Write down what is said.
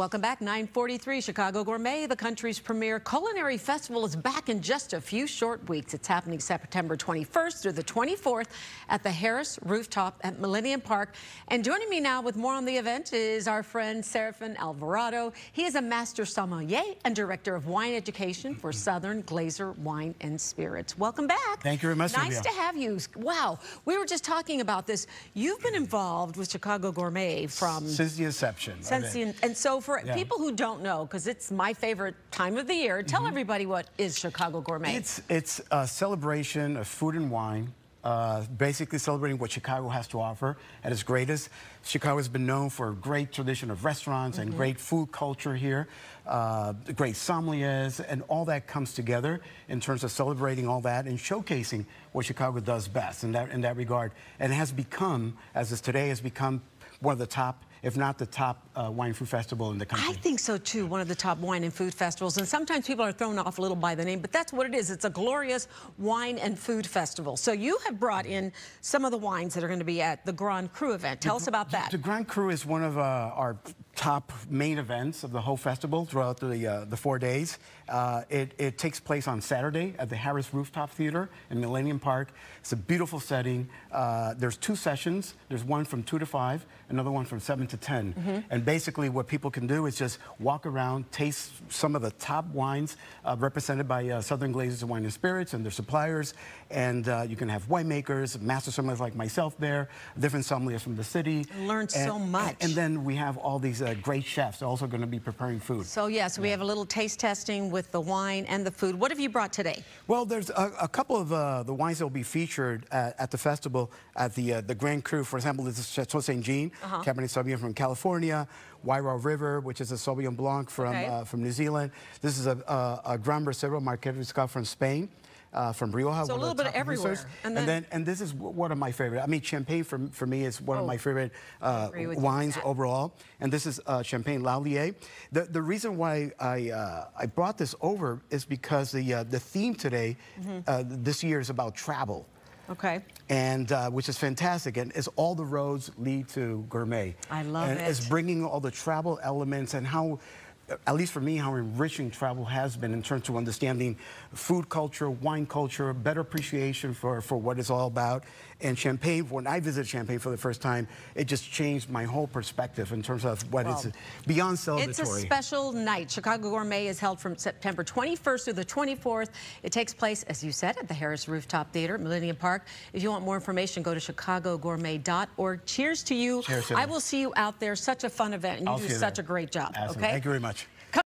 Welcome back. 943 Chicago Gourmet, the country's premier culinary festival, is back in just a few short weeks. It's happening September 21st through the 24th at the Harris Rooftop at Millennium Park. And joining me now with more on the event is our friend Serafin Alvarado. He is a master sommelier and director of wine education for Southern Glazer Wine and Spirits. Welcome back. Thank you very much. Nice to have you. Wow. We were just talking about this. You've been involved with Chicago Gourmet from since the inception. Since the, and so for yeah. people who don't know, because it's my favorite time of the year, tell mm -hmm. everybody what is Chicago Gourmet. It's, it's a celebration of food and wine uh, basically celebrating what Chicago has to offer at its greatest. Chicago has been known for a great tradition of restaurants mm -hmm. and mm-hmm. great food culture here, uh, great sommeliers, and all that comes together in terms of celebrating all that and showcasing what Chicago does best in that, in that regard. And it has become, as is today, has become one of the top if not the top uh, wine food festival in the country. I think so too, one of the top wine and food festivals. And sometimes people are thrown off a little by the name, but that's what it is. It's a glorious wine and food festival. So you have brought in some of the wines that are going to be at the Grand Cru event. Tell the, us about that. The Grand Cru is one of uh, our top main events of the whole festival throughout the, uh, the four days. Uh, it, it, takes place on Saturday at the Harris Rooftop Theater in Millennium Park. It's a beautiful setting. Uh, there's two sessions. There's one from 2 to 5, another one from 7 to 10. Mm -hmm. And basically what people can do is just walk around, taste some of the top wines uh, represented by uh, Southern Glazers of Wine and Spirits and their suppliers. And uh, you can have winemakers, master sommeliers like myself there, different sommeliers from the city. Learned so much. And, and, then we have all these uh, great chefs also going to be preparing food. So yes, yeah, so we have a little taste testing with the wine and the food. What have you brought today? Well, there's a, a couple of uh, the wines that will be featured at, at the festival at the uh, the Grand Cru. For example, this is Chateau Saint Jean, -huh. Cabernet Sauvignon from California, Wairau River, which is a Sauvignon Blanc from okay. uh, from New Zealand. This is a, a, a Gran Reserva Marqués from Spain. Uh, from Rioja. So a little bit of everywhere. And then, and then, and this is one of my favorite. I mean, champagne for, for me is one oh, of my favorite uh, wines overall. And this is uh, Champagne Lallier. The the reason why I uh, I brought this over is because the uh, the theme today mm -hmm. this year is about travel. Okay. And uh, which is fantastic, and it's all the roads lead to gourmet. I love and it. It's bringing all the travel elements and how at least for me, how enriching travel has been in terms of understanding food culture, wine culture, better appreciation for, for what it's all about. And Champagne, when I visited Champagne for the first time, it just changed my whole perspective in terms of what well, it's beyond celebratory. It's a special night. Chicago Gourmet is held from September 21st through the 24th. It takes place, as you said, at the Harris Rooftop Theater at Millennium Park. If you want more information, go to chicagogourmet.org. Cheers to you. Cheers to I will see you out there. Such a fun event, and you I'll do such a great job. Okay? Thank you very much.